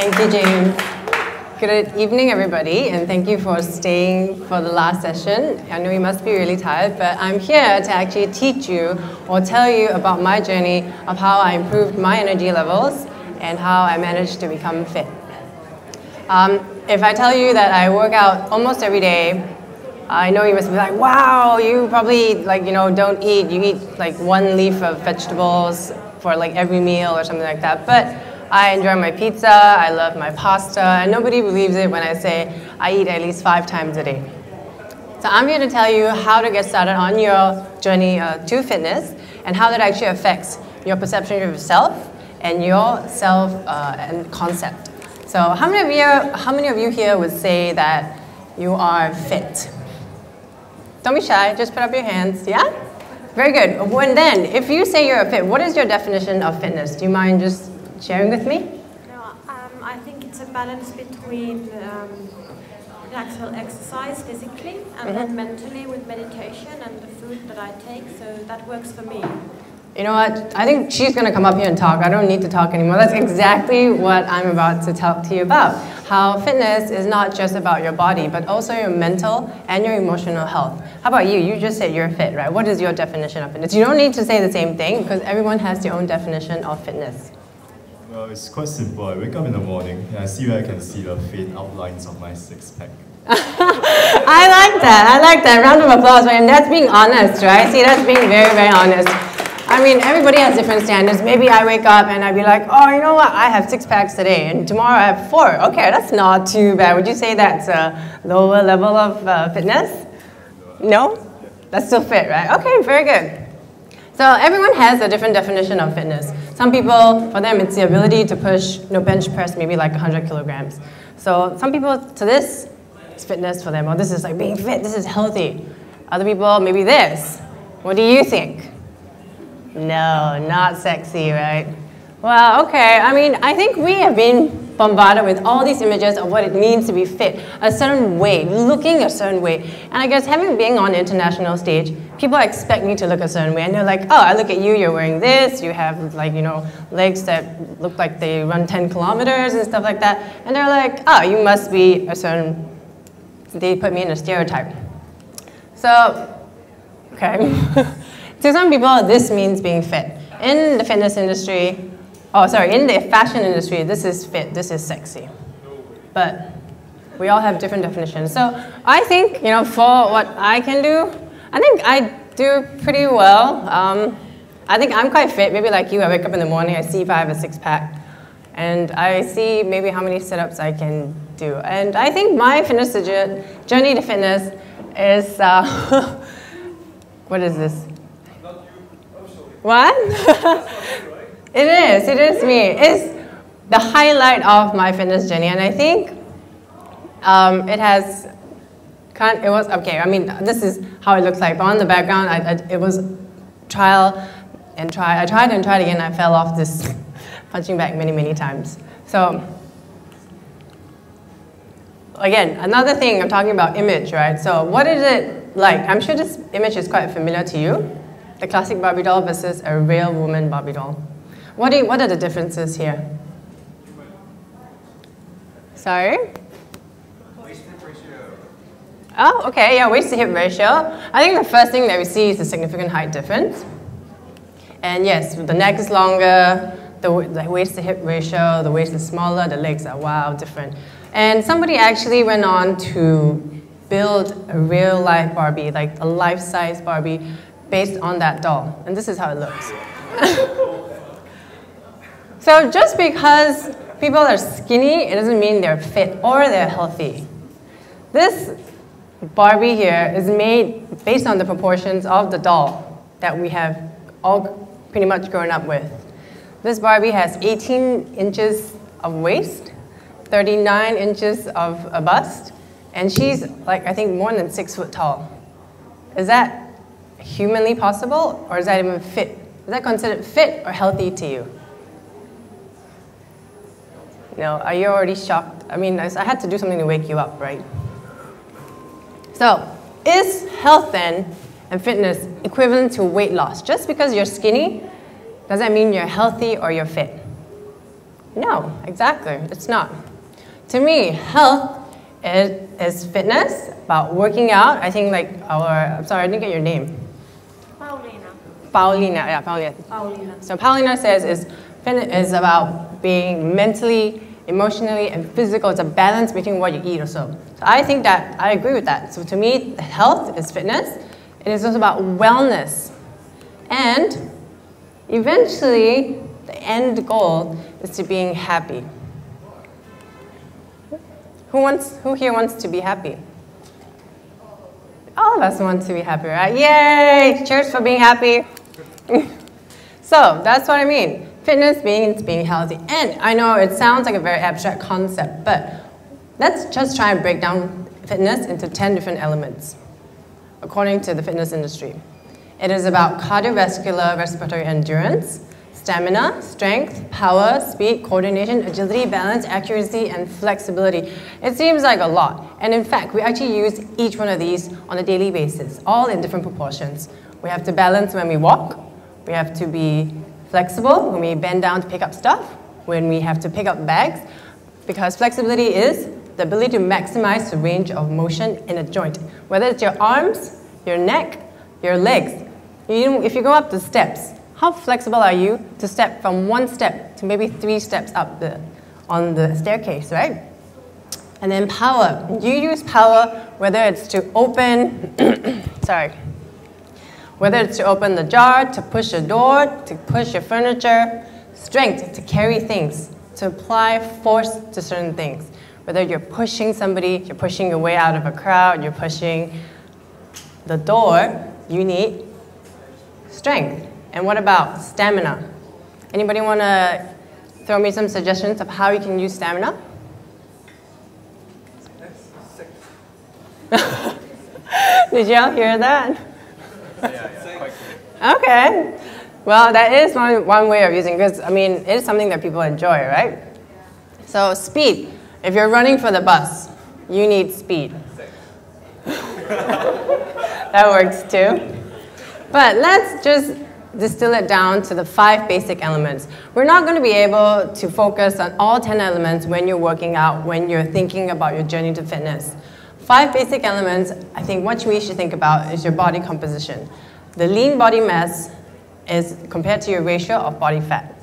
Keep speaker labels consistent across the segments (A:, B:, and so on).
A: Thank you, James. Good evening, everybody, and thank you for staying for the last session. I know you must be really tired, but I'm here to actually teach you or tell you about my journey of how I improved my energy levels and how I managed to become fit. Um, if I tell you that I work out almost every day, I know you must be like, wow, you probably like, you know, don't eat, you eat like one leaf of vegetables for like every meal or something like that. But I enjoy my pizza, I love my pasta, and nobody believes it when I say I eat at least five times a day. So I'm here to tell you how to get started on your journey uh, to fitness and how that actually affects your perception of yourself and your self uh, and concept. So how many of you, how many of you here would say that you are fit? Don't be shy, just put up your hands, yeah? Very good. When then, if you say you're a fit, what is your definition of fitness? Do you mind just sharing with me?
B: No, um, I think it's a balance between um, actual exercise physically and mm -hmm. then mentally with meditation and the food that I take. So that works for me.
A: You know what? I think she's going to come up here and talk. I don't need to talk anymore. That's exactly what I'm about to talk to you about. How fitness is not just about your body, but also your mental and your emotional health. How about you? You just said you're fit, right? What is your definition of fitness? You don't need to say the same thing because everyone has their own definition of fitness.
C: Well, it's quite simple. I wake up in the morning and I see where I can see the faint outlines of my six pack.
A: I like that. I like that. Round of applause him. That's being honest, right? See, that's being very, very honest. I mean, everybody has different standards. Maybe I wake up and I'd be like, oh, you know what? I have six packs today, and tomorrow I have four. Okay, that's not too bad. Would you say that's a lower level of uh, fitness? No? That's still fit, right? Okay, very good. So everyone has a different definition of fitness. Some people, for them, it's the ability to push, you know, bench press maybe like 100 kilograms. So some people, to this, it's fitness for them. Or this is like being fit, this is healthy. Other people, maybe this. What do you think? No, not sexy, right? Well, okay. I mean, I think we have been bombarded with all these images of what it means to be fit, a certain way, looking a certain way. And I guess having been on international stage, people expect me to look a certain way. And they're like, oh, I look at you, you're wearing this, you have like, you know, legs that look like they run 10 kilometers and stuff like that. And they're like, oh, you must be a certain, they put me in a stereotype. So, okay. to some people, this means being fit. In the fitness industry, Oh, sorry, in the fashion industry, this is fit, this is sexy. But we all have different definitions. So I think, you know, for what I can do, I think I do pretty well. Um, I think I'm quite fit, maybe like you, I wake up in the morning, I see if I have a six pack, and I see maybe how many sit-ups I can do. And I think my fitness journey to fitness is, uh, what is this? What? It is, it is me. It's the highlight of my fitness journey, and I think um, it has, it was, okay, I mean, this is how it looks like, but on the background, I, I, it was trial and try. I tried and tried again, I fell off this punching bag many, many times. So, again, another thing, I'm talking about image, right? So what is it like? I'm sure this image is quite familiar to you. The classic Barbie doll versus a real woman Barbie doll. What, you, what are the differences here? Sorry? Oh, okay, yeah, waist to hip ratio. I think the first thing that we see is the significant height difference. And yes, the neck is longer, the, the waist to hip ratio, the waist is smaller, the legs are wow, different. And somebody actually went on to build a real life Barbie, like a life size Barbie, based on that doll. And this is how it looks. So just because people are skinny, it doesn't mean they're fit or they're healthy. This Barbie here is made based on the proportions of the doll that we have all pretty much grown up with. This Barbie has 18 inches of waist, 39 inches of a bust, and she's like, I think, more than six foot tall. Is that humanly possible, or is that even fit? Is that considered fit or healthy to you? You know, are you already shocked? I mean, I had to do something to wake you up, right? So, is health then and fitness equivalent to weight loss? Just because you're skinny, does that mean you're healthy or you're fit? No, exactly. It's not. To me, health is, is fitness, about working out. I think like our, I'm sorry, I didn't get your name.
B: Paulina.
A: Paulina, yeah, Paulina.
B: Paulina.
A: So Paulina says is fitness is about being mentally, emotionally, and physical. It's a balance between what you eat also. So So I think that I agree with that. So to me, health is fitness. It is also about wellness. And eventually, the end goal is to being happy. Who, wants, who here wants to be happy? All of us want to be happy, right? Yay! Cheers for being happy. so that's what I mean. Fitness means being healthy. And I know it sounds like a very abstract concept, but let's just try and break down fitness into 10 different elements, according to the fitness industry. It is about cardiovascular respiratory endurance, stamina, strength, power, speed, coordination, agility, balance, accuracy, and flexibility. It seems like a lot. And in fact, we actually use each one of these on a daily basis, all in different proportions. We have to balance when we walk. We have to be flexible when we bend down to pick up stuff, when we have to pick up bags, because flexibility is the ability to maximize the range of motion in a joint, whether it's your arms, your neck, your legs. If you go up the steps, how flexible are you to step from one step to maybe three steps up the, on the staircase, right? And then power. You use power whether it's to open, sorry, whether it's to open the jar, to push a door, to push your furniture, strength to carry things, to apply force to certain things. Whether you're pushing somebody, you're pushing your way out of a crowd, you're pushing the door, you need strength. And what about stamina? Anybody want to throw me some suggestions of how you can use stamina? Did y'all hear that? Okay. Well, that is one, one way of using because I mean it is something that people enjoy, right? So speed. If you're running for the bus, you need speed. that works too. But let's just distill it down to the five basic elements. We're not going to be able to focus on all 10 elements when you're working out, when you're thinking about your journey to fitness. Five basic elements, I think what we should think about is your body composition. The lean body mass is compared to your ratio of body fat.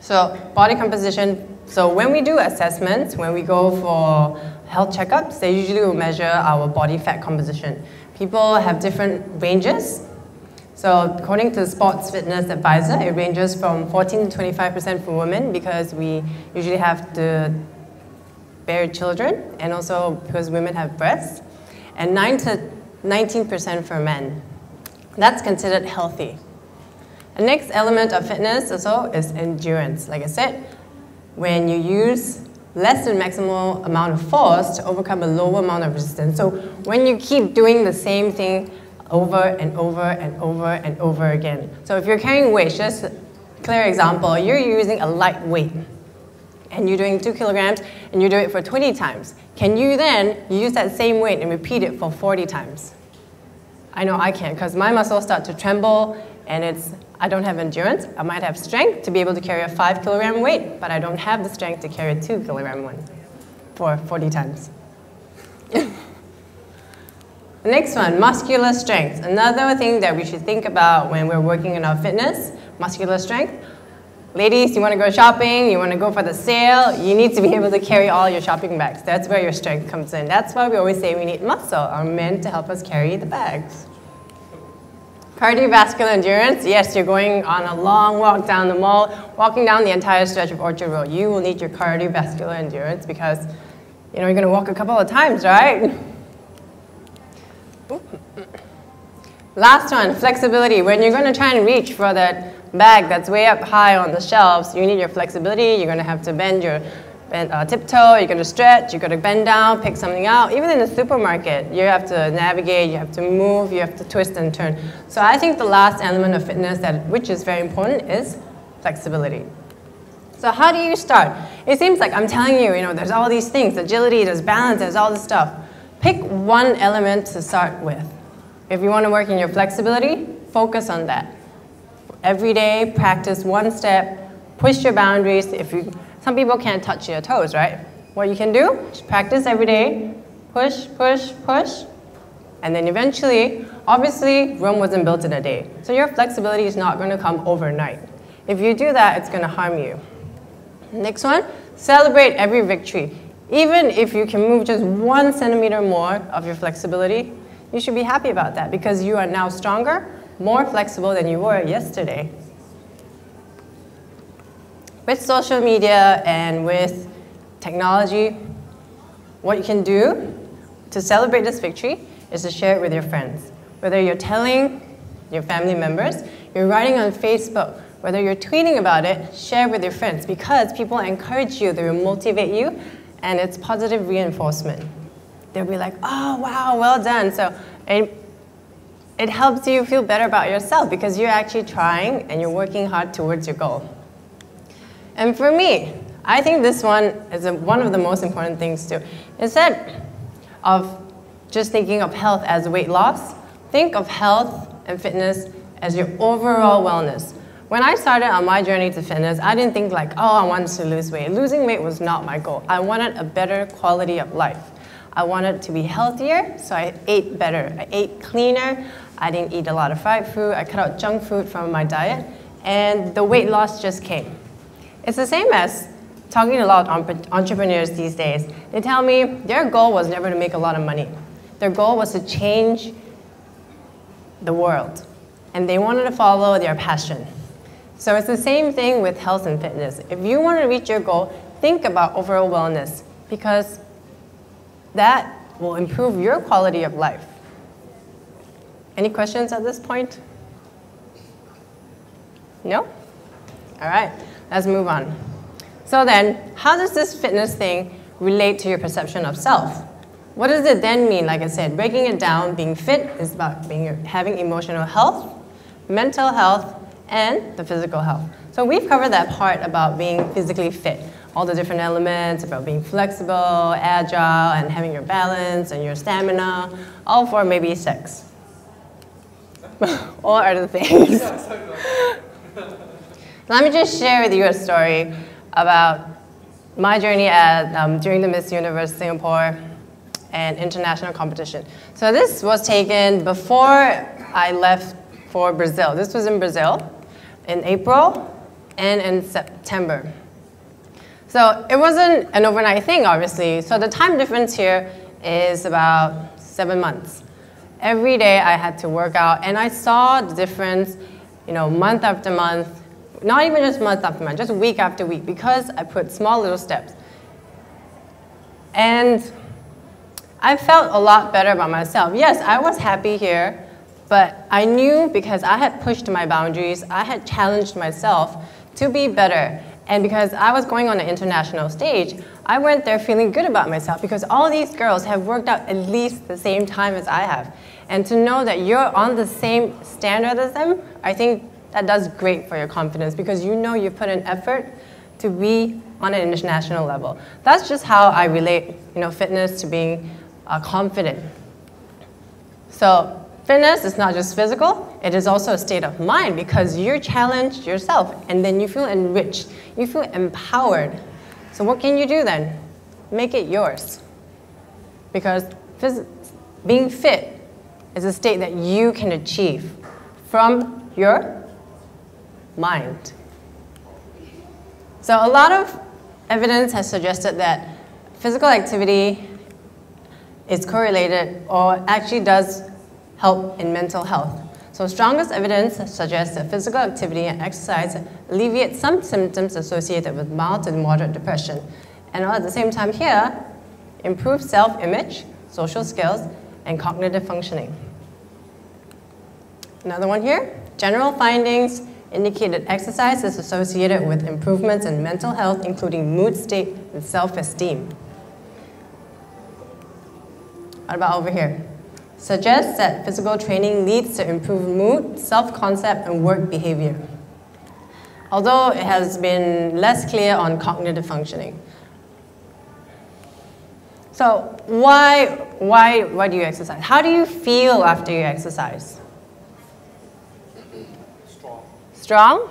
A: So body composition, so when we do assessments, when we go for health checkups, they usually will measure our body fat composition. People have different ranges, so according to the Sports Fitness Advisor, it ranges from 14 to 25% for women because we usually have to bear children and also because women have breasts, and 9 to 19% for men. That's considered healthy. The next element of fitness also is endurance. Like I said, when you use less than maximal amount of force to overcome a lower amount of resistance. So when you keep doing the same thing over and over and over and over again. So if you're carrying weights, just clear example, you're using a light weight and you're doing two kilograms and you do it for 20 times. Can you then use that same weight and repeat it for 40 times? I know I can't because my muscles start to tremble and it's, I don't have endurance. I might have strength to be able to carry a five kilogram weight, but I don't have the strength to carry a two kilogram one for 40 times. The next one, muscular strength. Another thing that we should think about when we're working on our fitness, muscular strength. Ladies, you want to go shopping, you want to go for the sale, you need to be able to carry all your shopping bags. That's where your strength comes in. That's why we always say we need muscle, our men to help us carry the bags. Cardiovascular endurance, yes, you're going on a long walk down the mall, walking down the entire stretch of Orchard Road. You will need your cardiovascular endurance because you know, you're going to walk a couple of times, right? Last one, flexibility. When you're going to try and reach for that bag that's way up high on the shelves, you need your flexibility. You're going to have to bend your bend, uh, tiptoe, you're going to stretch, you're going to bend down, pick something out. Even in the supermarket, you have to navigate, you have to move, you have to twist and turn. So I think the last element of fitness, that, which is very important, is flexibility. So how do you start? It seems like I'm telling you, you know, there's all these things, agility, there's balance, there's all this stuff. Pick one element to start with. If you want to work in your flexibility, focus on that. Every day, practice one step, push your boundaries. If you, some people can't touch your toes, right? What you can do, just practice every day, push, push, push, and then eventually, obviously, Rome wasn't built in a day. So your flexibility is not going to come overnight. If you do that, it's going to harm you. Next one, celebrate every victory. Even if you can move just one centimeter more of your flexibility, you should be happy about that because you are now stronger, more flexible than you were yesterday. With social media and with technology, what you can do to celebrate this victory is to share it with your friends. Whether you're telling your family members, you're writing on Facebook, whether you're tweeting about it, share with your friends because people encourage you, they will motivate you, and it's positive reinforcement. They'll be like, oh, wow, well done. So it helps you feel better about yourself because you're actually trying and you're working hard towards your goal. And for me, I think this one is a, one of the most important things too. Instead of just thinking of health as weight loss, think of health and fitness as your overall wellness. When I started on my journey to fitness, I didn't think like, oh, I wanted to lose weight. Losing weight was not my goal. I wanted a better quality of life. I wanted to be healthier, so I ate better. I ate cleaner. I didn't eat a lot of fried food. I cut out junk food from my diet, and the weight loss just came. It's the same as talking to a lot of entrepreneurs these days. They tell me their goal was never to make a lot of money. Their goal was to change the world, and they wanted to follow their passion. So it's the same thing with health and fitness. If you want to reach your goal, think about overall wellness because that will improve your quality of life. Any questions at this point? No? All right, let's move on. So then, how does this fitness thing relate to your perception of self? What does it then mean? Like I said, breaking it down, being fit is about being, having emotional health, mental health, and the physical health. So we've covered that part about being physically fit, all the different elements about being flexible, agile, and having your balance and your stamina, all for maybe sex. or other things. Let me just share with you a story about my journey at, um, during the Miss Universe Singapore and international competition. So this was taken before I left for Brazil. This was in Brazil in April and in September. So it wasn't an overnight thing, obviously. So the time difference here is about seven months. Every day I had to work out, and I saw the difference, you know, month after month, not even just month after month, just week after week, because I put small little steps. And I felt a lot better about myself. Yes, I was happy here, but I knew because I had pushed my boundaries, I had challenged myself to be better. And because I was going on an international stage, I went there feeling good about myself because all these girls have worked out at least the same time as I have. And to know that you're on the same standard as them, I think that does great for your confidence because you know you've put an effort to be on an international level. That's just how I relate, you know, fitness to being uh, confident. So fitness is not just physical, it is also a state of mind because you're challenged yourself and then you feel enriched, you feel empowered. So what can you do then? Make it yours. Because being fit is a state that you can achieve from your mind. So a lot of evidence has suggested that physical activity is correlated or actually does help in mental health. So strongest evidence suggests that physical activity and exercise alleviate some symptoms associated with mild to moderate depression. And at the same time here, improve self-image, social skills, and cognitive functioning. Another one here, general findings indicated exercise is associated with improvements in mental health, including mood state and self-esteem. What about over here? Suggests that physical training leads to improved mood, self-concept, and work behavior. Although it has been less clear on cognitive functioning. So why, why, why do you exercise? How do you feel after you exercise? Strong. Strong?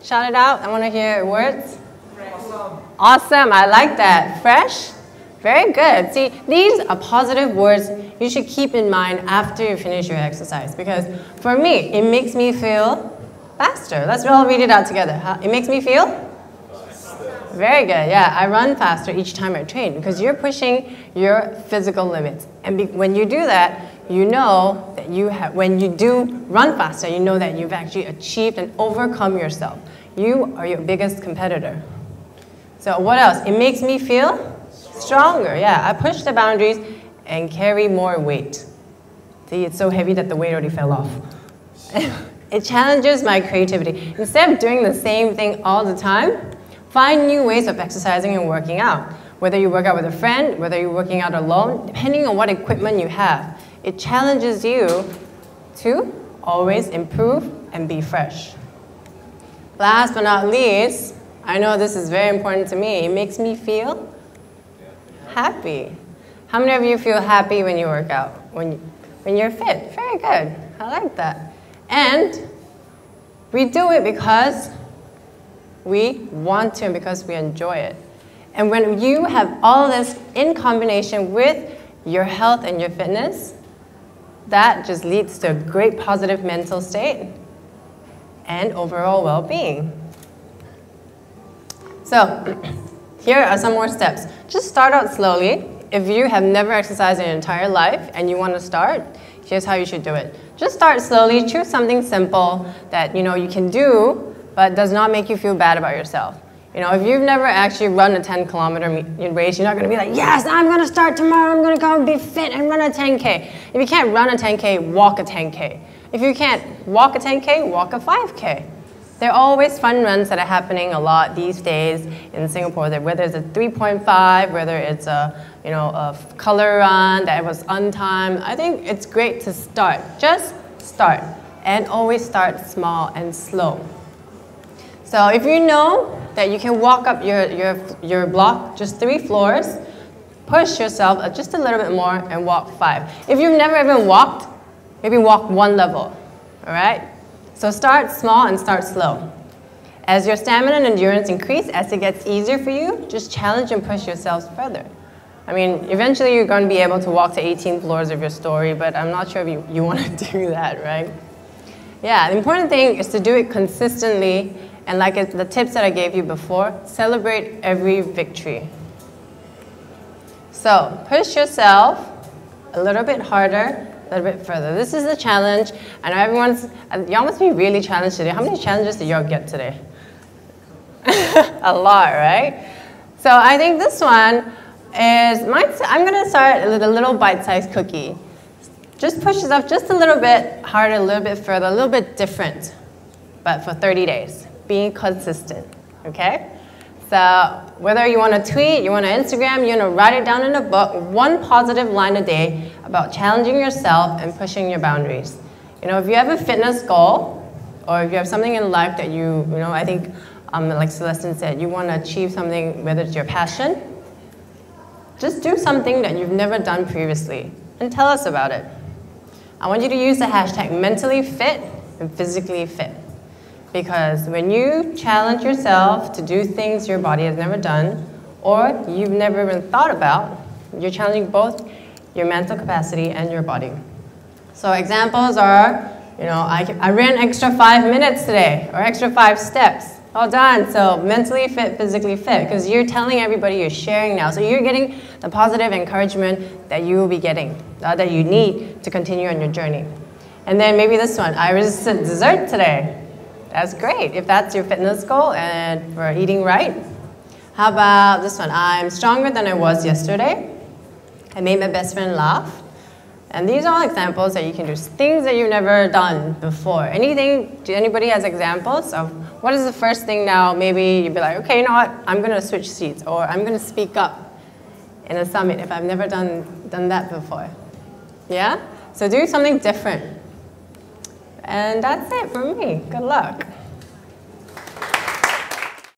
A: Shout it out. I want to hear words. Awesome. Awesome. I like that. Fresh. Very good. See, these are positive words you should keep in mind after you finish your exercise because for me, it makes me feel faster. Let's all read it out together. It makes me feel? Very good. Yeah, I run faster each time I train because you're pushing your physical limits. And when you do that, you know that you have, when you do run faster, you know that you've actually achieved and overcome yourself. You are your biggest competitor. So what else? It makes me feel stronger. Yeah, I push the boundaries and carry more weight. See, it's so heavy that the weight already fell off. it challenges my creativity. Instead of doing the same thing all the time, find new ways of exercising and working out. Whether you work out with a friend, whether you're working out alone, depending on what equipment you have, it challenges you to always improve and be fresh. Last but not least, I know this is very important to me, it makes me feel happy. How many of you feel happy when you work out? When, when you're fit? Very good. I like that. And we do it because we want to and because we enjoy it. And when you have all this in combination with your health and your fitness, that just leads to a great positive mental state and overall well being. So, here are some more steps. Just start out slowly. If you have never exercised in your entire life and you want to start, here's how you should do it. Just start slowly, choose something simple that you know you can do, but does not make you feel bad about yourself. You know, if you've never actually run a 10 kilometer race, you're not going to be like, yes, I'm going to start tomorrow. I'm going to go and be fit and run a 10K. If you can't run a 10K, walk a 10K. If you can't walk a 10K, walk a 5K. There are always fun runs that are happening a lot these days in Singapore. Whether it's a 3.5, whether it's a you know a color run that was untimed. I think it's great to start. Just start, and always start small and slow. So if you know that you can walk up your your your block just three floors, push yourself just a little bit more and walk five. If you've never even walked, maybe walk one level. All right. So start small and start slow. As your stamina and endurance increase, as it gets easier for you, just challenge and push yourselves further. I mean, eventually you're going to be able to walk to 18 floors of your story, but I'm not sure if you, you want to do that, right? Yeah, the important thing is to do it consistently, and like the tips that I gave you before, celebrate every victory. So push yourself a little bit harder a little bit further. This is the challenge. I know everyone's, y'all must be really challenged today. How many challenges did y'all get today? a lot, right? So I think this one is, I'm gonna start with a little bite-sized cookie. Just push yourself just a little bit harder, a little bit further, a little bit different, but for 30 days. Being consistent, okay? So whether you want to tweet, you want to Instagram, you want to write it down in a book, one positive line a day about challenging yourself and pushing your boundaries. You know, if you have a fitness goal, or if you have something in life that you, you know, I think, um, like Celestine said, you want to achieve something, whether it's your passion, just do something that you've never done previously and tell us about it. I want you to use the hashtag mentally fit and physically fit. Because when you challenge yourself to do things your body has never done or you've never even thought about, you're challenging both your mental capacity and your body. So examples are, you know, I, I ran extra five minutes today or extra five steps. All done. So mentally fit, physically fit, because you're telling everybody you're sharing now. So you're getting the positive encouragement that you will be getting, uh, that you need to continue on your journey. And then maybe this one, I resisted dessert today. That's great if that's your fitness goal and for eating right. How about this one? I'm stronger than I was yesterday. I made my best friend laugh. And these are all examples that you can do, things that you've never done before. Anything, do anybody has examples of what is the first thing now? Maybe you'd be like, okay, you know what? I'm gonna switch seats or I'm gonna speak up in a summit if I've never done, done that before. Yeah? So do something different. And that's it for me. Good luck.